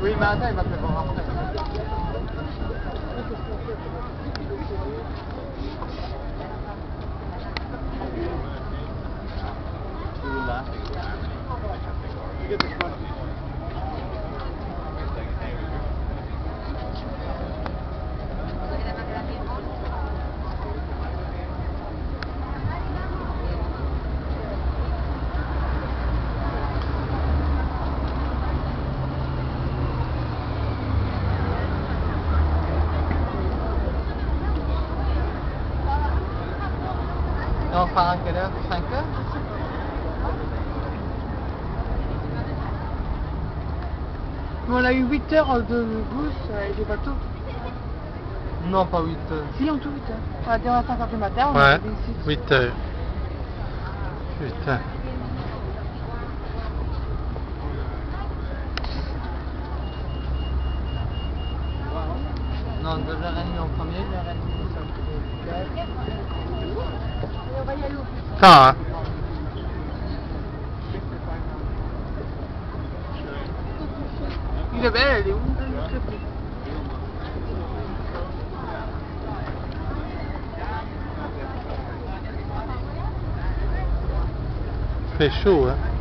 Oui, mais attends, il va te voir après. On part à quelle heure 5 heures On a eu 8 heures de bus avec les bateaux. Non, pas 8 heures. Si, en tout 8 heures. On a démarré à 5 heures du matin, on Ouais, ici. 8 heures. Putain. Non, 2h30 en premier, 1h30 sur le Tá. Ainda bem, Fechou, é?